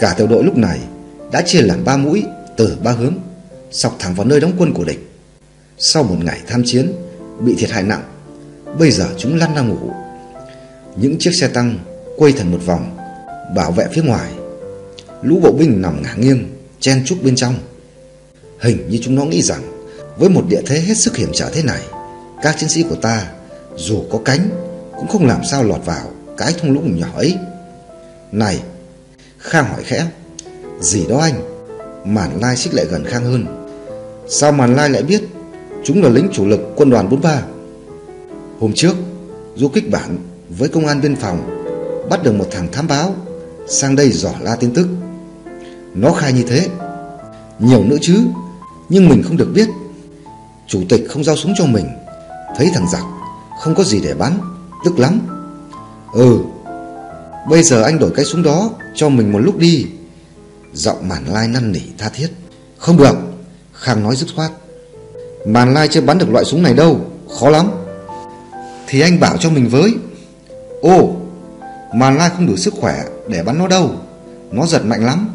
Cả tiểu đội lúc này đã chia làm ba mũi từ ba hướng, sọc thẳng vào nơi đóng quân của địch. Sau một ngày tham chiến, bị thiệt hại nặng, bây giờ chúng lăn ra ngủ. Những chiếc xe tăng quay thành một vòng, bảo vệ phía ngoài. Lũ bộ binh nằm ngả nghiêng, chen chúc bên trong. Hình như chúng nó nghĩ rằng với một địa thế hết sức hiểm trở thế này, các chiến sĩ của ta dù có cánh cũng không làm sao lọt vào cái thung lũng nhỏ ấy. Này, Khang hỏi khẽ, gì đó anh? Màn Lai xích lại gần Khang hơn. Sao Màn Lai lại biết chúng là lính chủ lực quân đoàn 43? Hôm trước, du kích bản với công an biên phòng bắt được một thằng thám báo sang đây dò la tin tức. Nó khai như thế. Nhiều nữa chứ, nhưng mình không được biết. Chủ tịch không giao súng cho mình, thấy thằng giặc không có gì để bắn, tức lắm. Ừ, bây giờ anh đổi cái súng đó cho mình một lúc đi. Giọng Màn Lai năn nỉ tha thiết. Không được, Khang nói dứt khoát. Màn Lai chưa bắn được loại súng này đâu, khó lắm. Thì anh bảo cho mình với. ô Màn Lai không đủ sức khỏe để bắn nó đâu, nó giật mạnh lắm.